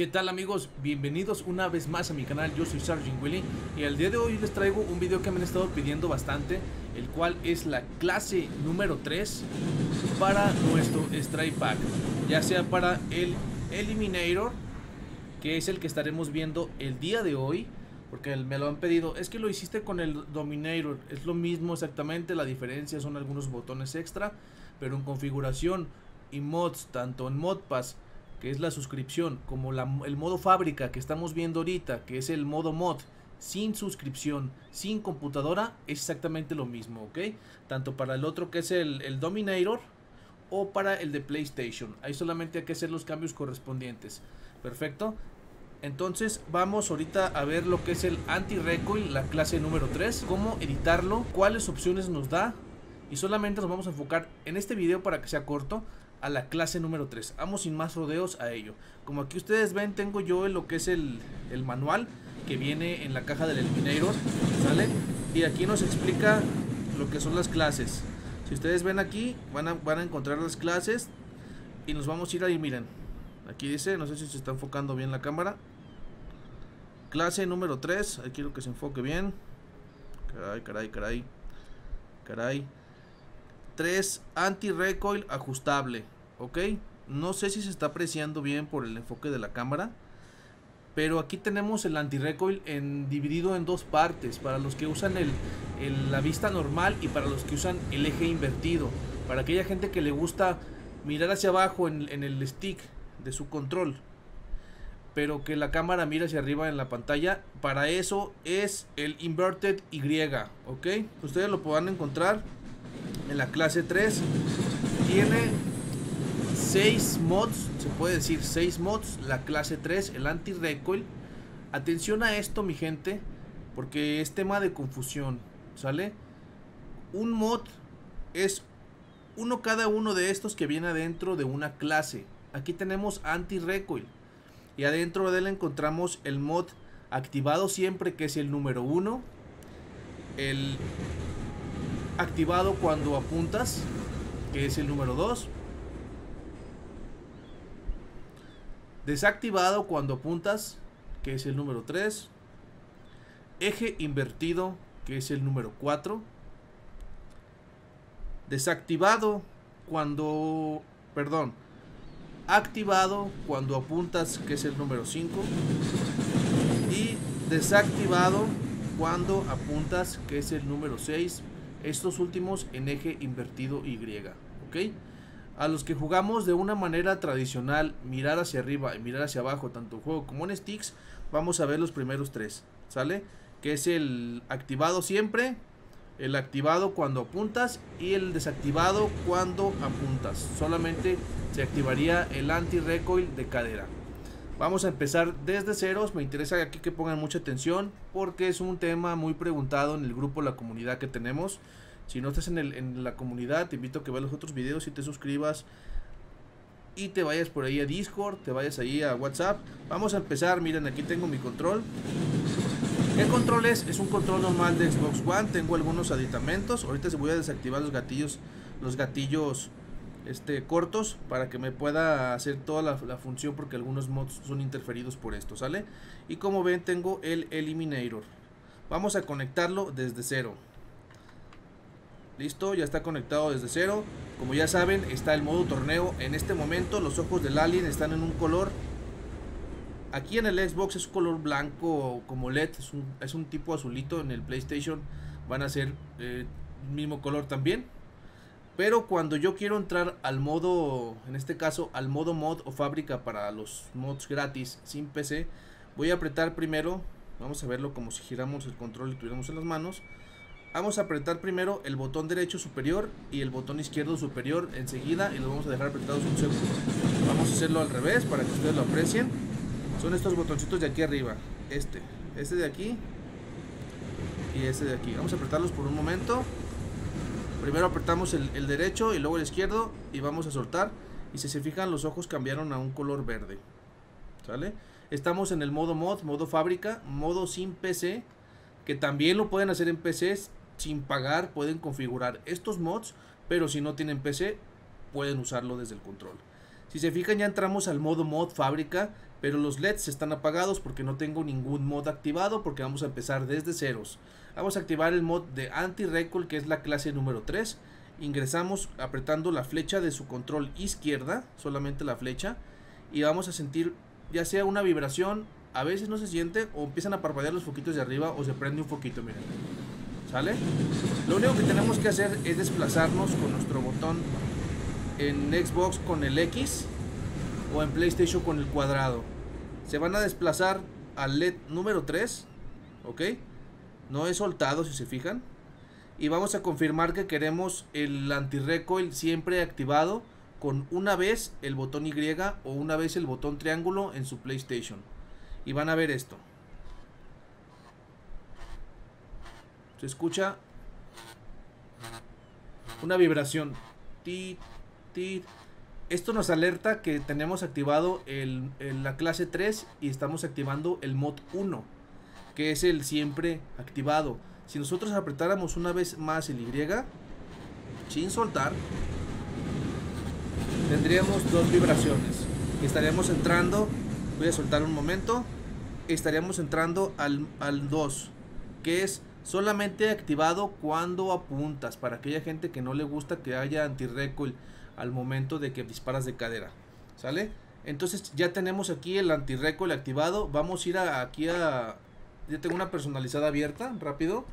¿Qué tal amigos? Bienvenidos una vez más a mi canal, yo soy Sargent Willy y el día de hoy les traigo un video que me han estado pidiendo bastante el cual es la clase número 3 para nuestro Strike Pack ya sea para el Eliminator que es el que estaremos viendo el día de hoy porque me lo han pedido, es que lo hiciste con el Dominator, es lo mismo exactamente, la diferencia son algunos botones extra, pero en configuración y mods, tanto en Modpass que es la suscripción, como el modo fábrica que estamos viendo ahorita, que es el modo mod, sin suscripción, sin computadora, es exactamente lo mismo, ¿ok? Tanto para el otro que es el, el Dominator o para el de PlayStation. Ahí solamente hay que hacer los cambios correspondientes. Perfecto. Entonces vamos ahorita a ver lo que es el anti-recoil, la clase número 3, cómo editarlo, cuáles opciones nos da y solamente nos vamos a enfocar en este video para que sea corto a la clase número 3. Vamos sin más rodeos a ello. Como aquí ustedes ven, tengo yo lo que es el, el manual que viene en la caja del Eliminator, ¿sale? Y aquí nos explica lo que son las clases. Si ustedes ven aquí, van a, van a encontrar las clases y nos vamos a ir ahí, miren. Aquí dice, no sé si se está enfocando bien la cámara. Clase número 3, aquí quiero que se enfoque bien. Caray, caray, caray. Caray. 3 anti-recoil ajustable, ¿ok? No sé si se está apreciando bien por el enfoque de la cámara. Pero aquí tenemos el anti-recoil en, dividido en dos partes. Para los que usan el, la vista normal y para los que usan el eje invertido. Para aquella gente que le gusta mirar hacia abajo en, el stick de su control. Pero que la cámara mira hacia arriba en la pantalla. Para eso es el Inverted Y. ¿Ok? Ustedes lo podrán encontrar en la clase 3 tiene 6 mods, se puede decir 6 mods, la clase 3, el anti-recoil. Atención a esto mi gente, porque es tema de confusión, ¿sale? Un mod es uno cada uno de estos que viene adentro de una clase. Aquí tenemos anti-recoil y adentro de él encontramos el mod activado siempre que es el número 1, el activado cuando apuntas, que es el número 2. Desactivado cuando apuntas, que es el número 3. Eje invertido, que es el número 4. Desactivado cuando, perdón, activado cuando apuntas, que es el número 5. Y desactivado cuando apuntas, que es el número 6 estos últimos en eje invertido Y, ¿ok? A los que jugamos de una manera tradicional, mirar hacia arriba y mirar hacia abajo, tanto en juego como en sticks, vamos a ver los primeros tres, ¿sale? Que es el activado siempre, el activado cuando apuntas y el desactivado cuando apuntas. Solamente se activaría el anti-recoil de cadera. Vamos a empezar desde ceros. Me interesa aquí que pongan mucha atención porque es un tema muy preguntado en el grupo, la comunidad que tenemos. Si no estás en, el, en la comunidad, te invito a que veas los otros videos y te suscribas y te vayas por ahí a Discord, te vayas ahí a WhatsApp. Vamos a empezar, miren, aquí tengo mi control. ¿Qué control es? Es un control normal de Xbox One, tengo algunos aditamentos. Ahorita se voy a desactivar los gatillos, los gatillos este, cortos para que me pueda hacer toda la, función porque algunos mods son interferidos por esto, ¿sale? Y como ven tengo el Eliminator. Vamos a conectarlo desde cero. Listo, ya está conectado desde cero. Como ya saben, está el modo torneo. En este momento los ojos del alien están en un color. Aquí en el Xbox es color blanco como LED. Es un, tipo azulito. En el PlayStation van a ser eh, mismo color también. Pero cuando yo quiero entrar al modo, en este caso al modo mod o fábrica para los mods gratis sin PC, voy a apretar primero, vamos a verlo como si giramos el control y tuviéramos en las manos. Vamos a apretar primero el botón derecho superior y el botón izquierdo superior enseguida y lo vamos a dejar apretados un segundo. Vamos a hacerlo al revés para que ustedes lo aprecien. Son estos botoncitos de aquí arriba. Este, este de aquí y este de aquí. Vamos a apretarlos por un momento. Primero apretamos el, derecho y luego el izquierdo y vamos a soltar. Y si se fijan los ojos cambiaron a un color verde. ¿Sale? Estamos en el modo mod, modo fábrica, modo sin PC. Que también lo pueden hacer en PC sin pagar. Pueden configurar estos mods. Pero si no tienen PC pueden usarlo desde el control. Si se fijan ya entramos al modo mod fábrica pero los LEDs están apagados porque no tengo ningún mod activado porque vamos a empezar desde ceros. Vamos a activar el mod de anti-recoil que es la clase número 3. Ingresamos apretando la flecha de su control izquierda, solamente la flecha, y vamos a sentir ya sea una vibración, a veces no se siente o empiezan a parpadear los foquitos de arriba o se prende un foquito, miren. ¿Sale? Lo único que tenemos que hacer es desplazarnos con nuestro botón en Xbox con el X o en PlayStation con el cuadrado. Se van a desplazar al LED número 3, ¿ok? No he soltado si se fijan. Y vamos a confirmar que queremos el anti-recoil siempre activado con una vez el botón Y o una vez el botón triángulo en su PlayStation. Y van a ver esto. Se escucha una vibración. Tit, tit. Esto nos alerta que tenemos activado el, la clase 3 y estamos activando el mod 1, que es el siempre activado. Si nosotros apretáramos una vez más el Y, sin soltar, tendríamos dos vibraciones. Estaríamos entrando, voy a soltar un momento, estaríamos entrando al, al 2, que es solamente activado cuando apuntas, para aquella gente que no le gusta que haya anti-recoil al momento de que disparas de cadera, ¿sale? Entonces ya tenemos aquí el anti-recoil activado, vamos a ir aquí a... Ya tengo una personalizada abierta, rápido.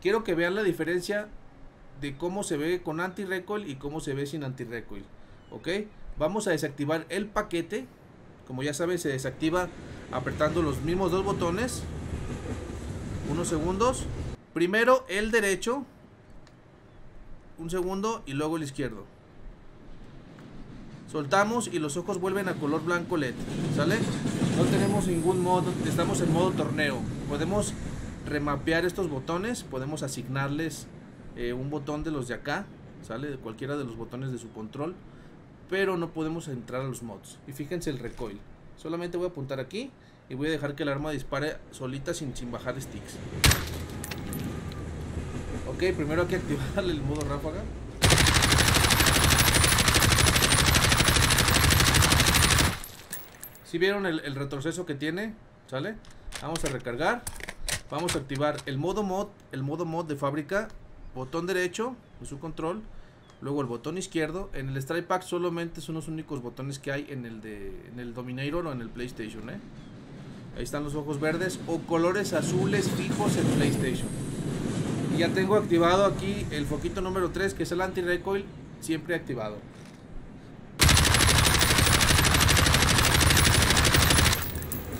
Quiero que vean la diferencia de cómo se ve con anti-recoil y cómo se ve sin anti-recoil, ¿ok? Vamos a desactivar el paquete, como ya saben se desactiva apretando los mismos dos botones, unos segundos. Primero el derecho, un segundo y luego el izquierdo. Soltamos y los ojos vuelven a color blanco LED, ¿sale? No tenemos ningún modo, estamos en modo torneo. Podemos remapear estos botones, podemos asignarles eh, un botón de los de acá, ¿sale? De cualquiera de los botones de su control, pero no podemos entrar a los mods. Y fíjense el recoil. Solamente voy a apuntar aquí y voy a dejar que el arma dispare solita sin, sin bajar sticks. Ok, primero hay que activar el modo ráfaga. Si vieron el, retroceso que tiene, ¿sale? Vamos a recargar. Vamos a activar el modo mod, el modo mod de fábrica, botón derecho de su control, luego el botón izquierdo. En el Strike Pack solamente son los únicos botones que hay en el de en el Dominator o en el PlayStation, ¿eh? Ahí están los ojos verdes o colores azules fijos en PlayStation. Y ya tengo activado aquí el foquito número 3 que es el anti-recoil, siempre activado.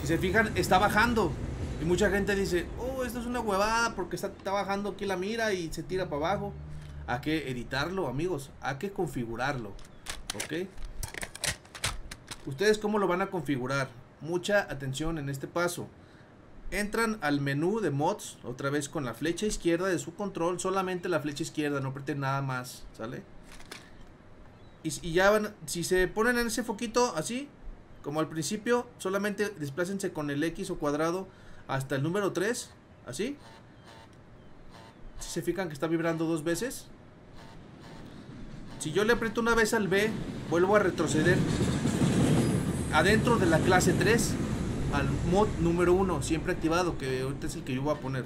Si se fijan, está bajando. Y mucha gente dice, oh, esto es una huevada porque está, está bajando aquí la mira y se tira para abajo. Hay que editarlo, amigos. Hay que configurarlo. ¿Ok? ¿Ustedes cómo lo van a configurar? Mucha atención en este paso. Entran al menú de mods, otra vez con la flecha izquierda de su control, solamente la flecha izquierda, no aprieten nada más, ¿sale? Y, ya van, si se ponen en ese foquito así, como al principio, solamente desplácense con el X o cuadrado hasta el número 3, así. Si se fijan que está vibrando dos veces. Si yo le aprieto una vez al B, vuelvo a retroceder adentro de la clase 3 al mod número 1, siempre activado, que ahorita es el que yo voy a poner.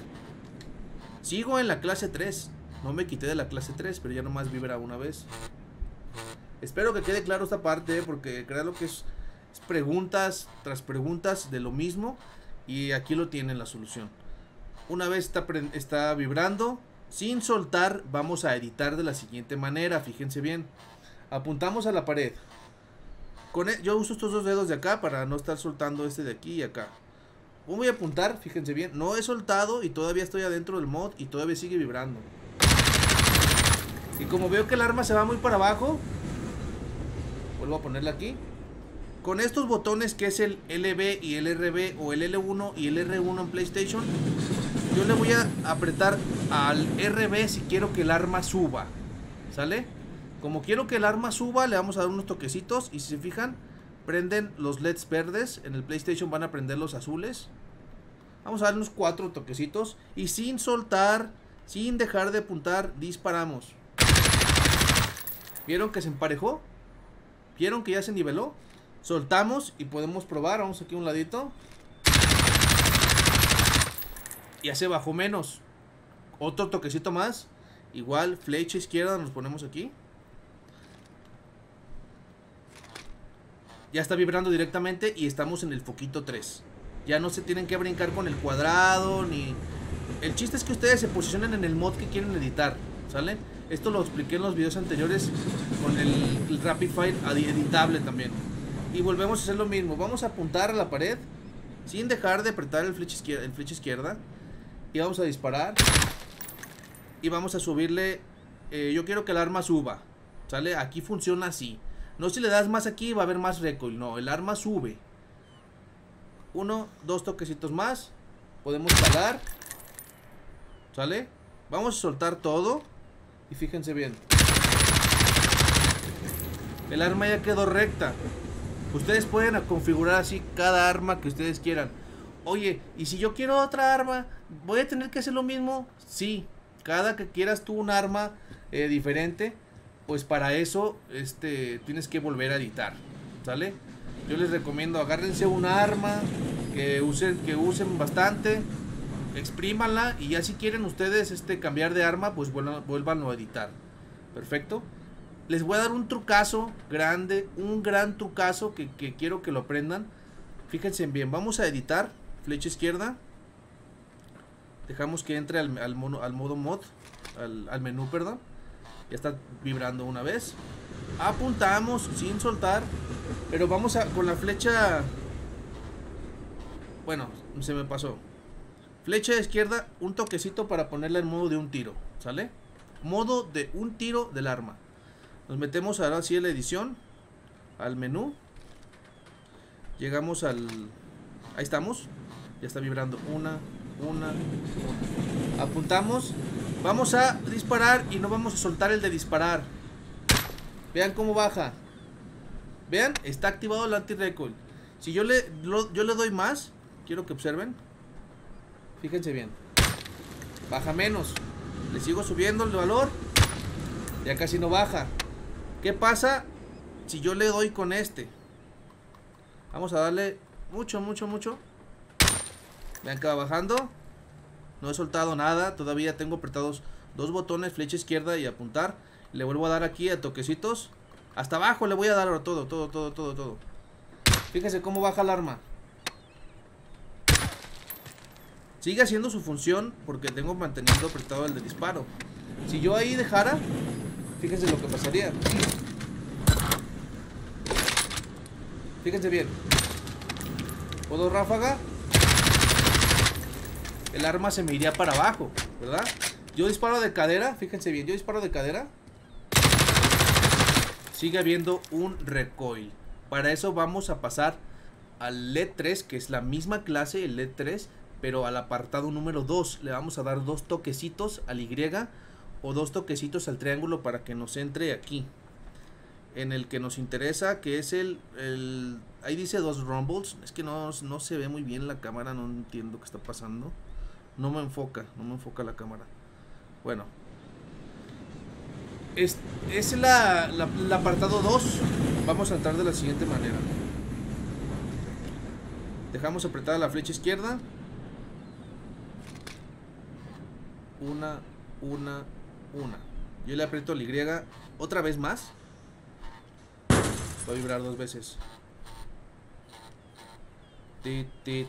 Sigo en la clase 3, no me quité de la clase 3, pero ya nomás vibra una vez. Espero que quede claro esta parte, porque creo que es, es preguntas tras preguntas de lo mismo, y aquí lo tienen la solución. Una vez está, está vibrando, sin soltar, vamos a editar de la siguiente manera, fíjense bien. Apuntamos a la pared, e, yo uso estos dos dedos de acá para no estar soltando este de aquí y acá. Voy a apuntar, fíjense bien. No he soltado y todavía estoy adentro del mod y todavía sigue vibrando. Y como veo que el arma se va muy para abajo, vuelvo a ponerla aquí. Con estos botones que es el LB y el RB o el L1 y el R1 en PlayStation, yo le voy a apretar al RB si quiero que el arma suba. ¿Sale? Como quiero que el arma suba, le vamos a dar unos toquecitos. Y si se fijan, prenden los LEDs verdes. En el PlayStation van a prender los azules. Vamos a dar unos cuatro toquecitos. Y sin soltar, sin dejar de apuntar, disparamos. ¿Vieron que se emparejó? ¿Vieron que ya se niveló? Soltamos y podemos probar. Vamos aquí a un ladito. Ya se bajó menos. Otro toquecito más. Igual, flecha izquierda, nos ponemos aquí. Ya está vibrando directamente y estamos en el foquito 3. Ya no se tienen que brincar con el cuadrado ni... El chiste es que ustedes se posicionen en el mod que quieren editar, ¿sale? Esto lo expliqué en los videos anteriores con el, Rapid Fire editable también. Y volvemos a hacer lo mismo. Vamos a apuntar a la pared sin dejar de apretar el flecha izquierda. El flecha izquierda y vamos a disparar. Y vamos a subirle... Eh, yo quiero que el arma suba. ¿Sale? Aquí funciona así. No si le das más aquí va a haber más recoil. No, el arma sube. Uno, dos toquecitos más. Podemos parar. ¿Sale? Vamos a soltar todo. Y fíjense bien. El arma ya quedó recta. Ustedes pueden configurar así cada arma que ustedes quieran. Oye, ¿y si yo quiero otra arma? ¿Voy a tener que hacer lo mismo? Sí. Cada que quieras tú un arma eh, diferente, pues para eso este, tienes que volver a editar. ¿Sale? Yo les recomiendo, agárrense un arma que usen, que usen bastante, exprímanla y ya si quieren ustedes este, cambiar de arma, pues vuelvan, a editar. Perfecto. Les voy a dar un trucazo grande, un gran trucazo que, quiero que lo aprendan. Fíjense bien, vamos a editar flecha izquierda. Dejamos que entre al modo mod, al, menú, perdón. Ya está vibrando una vez. Apuntamos sin soltar. Pero vamos a con la flecha... Bueno, se me pasó. Flecha izquierda, un toquecito para ponerla en modo de un tiro. ¿Sale? Modo de un tiro del arma. Nos metemos ahora sí a la edición. Al menú. Llegamos al... Ahí estamos. Ya está vibrando. Una, una, una. Apuntamos. Vamos a disparar y no vamos a soltar el de disparar. Vean cómo baja. Vean, está activado el anti-recoil. Si yo le, yo le doy más, quiero que observen. Fíjense bien. Baja menos. Le sigo subiendo el valor. Ya casi no baja. ¿Qué pasa si yo le doy con este? Vamos a darle mucho, mucho, mucho. Vean que va bajando. No he soltado nada. Todavía tengo apretados dos botones, flecha izquierda y apuntar. Le vuelvo a dar aquí a toquecitos. Hasta abajo le voy a dar ahora todo, todo, todo, todo, todo. Fíjense cómo baja el arma. Sigue haciendo su función porque tengo manteniendo apretado el de disparo. Si yo ahí dejara, fíjense lo que pasaría. Fíjense bien. Puedo ráfaga el arma se me iría para abajo, ¿verdad? Yo disparo de cadera, fíjense bien, yo disparo de cadera. Sigue habiendo un recoil. Para eso vamos a pasar al LED 3, que es la misma clase, el LED 3, pero al apartado número 2. Le vamos a dar dos toquecitos al Y o dos toquecitos al triángulo para que nos entre aquí. En el que nos interesa, que es el... el ahí dice dos rumbles. Es que no, no se ve muy bien la cámara, no entiendo qué está pasando. No me enfoca, no me enfoca la cámara. Bueno. Es, es la, el apartado 2. Vamos a entrar de la siguiente manera. Dejamos apretada la flecha izquierda. Una, una, una. Yo le aprieto el Y otra vez más. Voy a vibrar dos veces. Tit, tit,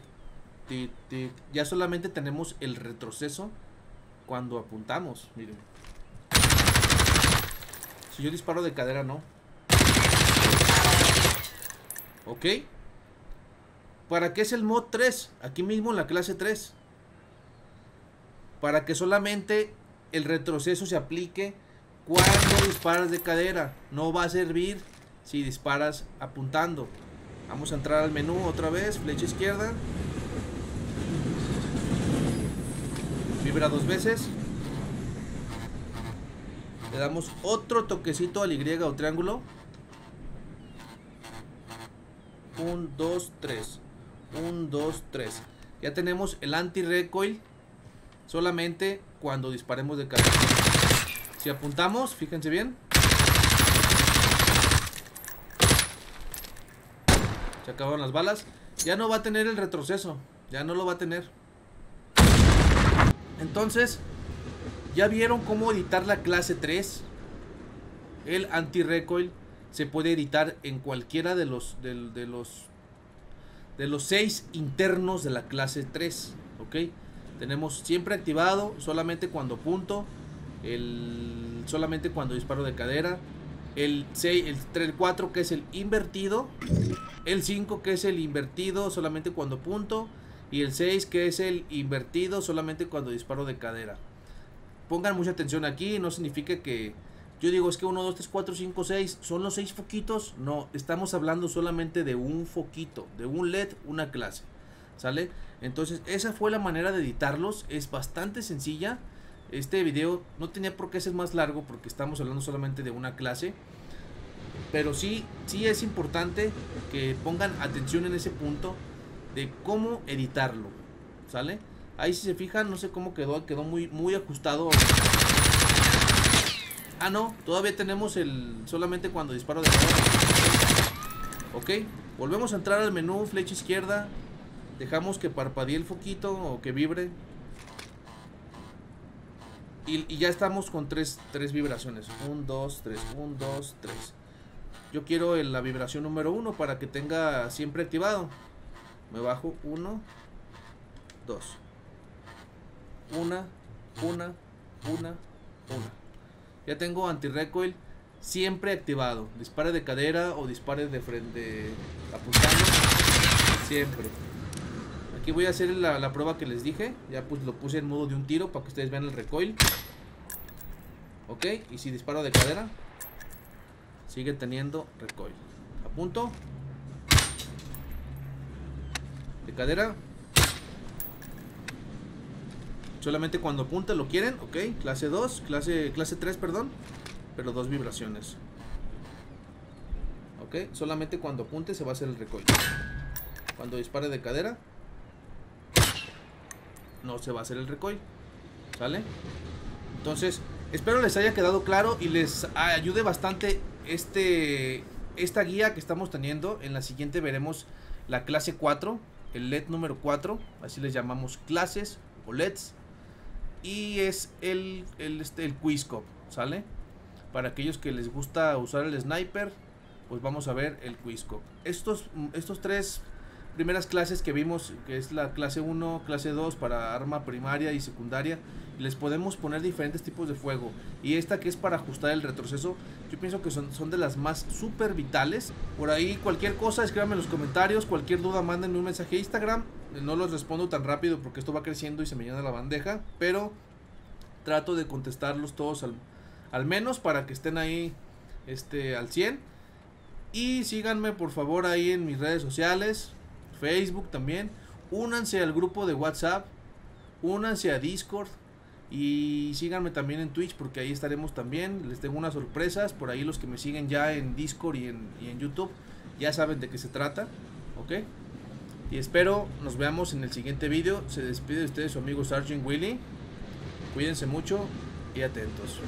ya solamente tenemos el retroceso cuando apuntamos. Miren. Si yo disparo de cadera, no. ¿Ok? ¿Para qué es el mod 3? Aquí mismo en la clase 3. Para que solamente el retroceso se aplique cuando disparas de cadera. No va a servir si disparas apuntando. Vamos a entrar al menú otra vez, flecha izquierda. Vibra dos veces. Le damos otro toquecito al Y o triángulo. 1, 2, 3. 1, 2, 3. Ya tenemos el anti-recoil solamente cuando disparemos de carga. Si apuntamos, fíjense bien. Se acabaron las balas. Ya no va a tener el retroceso. Ya no lo va a tener. Entonces, ya vieron cómo editar la clase 3. El anti-recoil se puede editar en cualquiera de los, de, los de los 6 internos de la clase 3. ¿Ok? Tenemos siempre activado solamente cuando punto. El, solamente cuando disparo de cadera. El 6, el, el 4 que es el invertido. El 5 que es el invertido solamente cuando punto. Y el 6 que es el invertido solamente cuando disparo de cadera. Pongan mucha atención aquí. No significa que yo digo es que 1, 2, 3, 4, 5, 6 son los 6 foquitos. No, estamos hablando solamente de un foquito. De un LED, una clase. ¿Sale? Entonces esa fue la manera de editarlos. Es bastante sencilla. Este video no tenía por qué ser más largo porque estamos hablando solamente de una clase. Pero sí, sí es importante que pongan atención en ese punto de cómo editarlo. ¿Sale? Ahí si se fijan, no sé cómo quedó, quedó muy, muy ajustado. Ah, no, todavía tenemos el solamente cuando disparo de Ok, volvemos a entrar al menú, flecha izquierda. Dejamos que parpadee el foquito o que vibre. Y, ya estamos con tres, tres vibraciones. 1, 2, 3, 1, 2, 3. Yo quiero la vibración número 1 para que tenga siempre activado. Me bajo 1, 2. 1, 1, 1, 1. Ya tengo anti-recoil siempre activado. Dispare de cadera o dispare de frente apuntando. Siempre. Aquí voy a hacer la, prueba que les dije. Ya pues lo puse en modo de un tiro para que ustedes vean el recoil. Ok, y si disparo de cadera, sigue teniendo recoil. Apunto. De cadera. Solamente cuando apunta lo quieren, ok. Clase 2, clase, clase 3, perdón. Pero dos vibraciones. Ok, solamente cuando apunte se va a hacer el recoil. Cuando dispare de cadera, no se va a hacer el recoil. ¿Sale? Entonces, espero les haya quedado claro y les ayude bastante este, esta guía que estamos teniendo. En la siguiente veremos la clase 4, el LED número 4, así les llamamos clases o LEDs. Y es el, el, este, el Quizscope, ¿sale? Para aquellos que les gusta usar el sniper, pues vamos a ver el Quizscope. Estos, estos tres primeras clases que vimos, que es la clase 1, clase 2 para arma primaria y secundaria, les podemos poner diferentes tipos de fuego. Y esta que es para ajustar el retroceso, yo pienso que son, son de las más súper vitales. Por ahí cualquier cosa, escríbanme en los comentarios, cualquier duda mándenme un mensaje a Instagram. No los respondo tan rápido porque esto va creciendo y se me llena la bandeja, pero trato de contestarlos todos al, al menos para que estén ahí este, al 100. Y síganme por favor ahí en mis redes sociales, Facebook también. Únanse al grupo de WhatsApp, únanse a Discord y síganme también en Twitch porque ahí estaremos también. Les tengo unas sorpresas. Por ahí los que me siguen ya en Discord y en, YouTube ya saben de qué se trata. ¿Ok? Y espero nos veamos en el siguiente video. Se despide de ustedes su amigo Sargent Willy. Cuídense mucho y atentos.